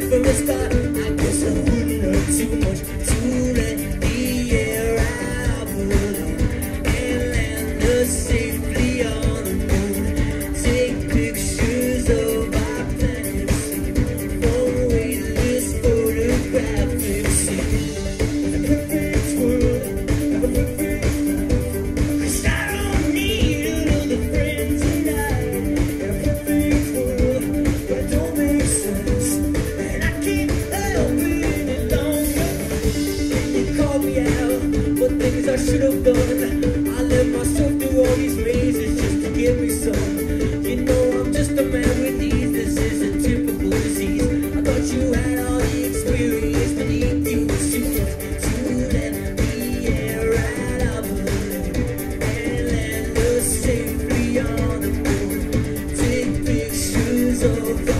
from the start. things I should have done. I let myself through all these mazes just to give me some. You know I'm just a man with these. This is a typical disease. I thought you had all the experience beneath you. Shoot, shoot, let the air out of out and land us safely on the moon. Take pictures of.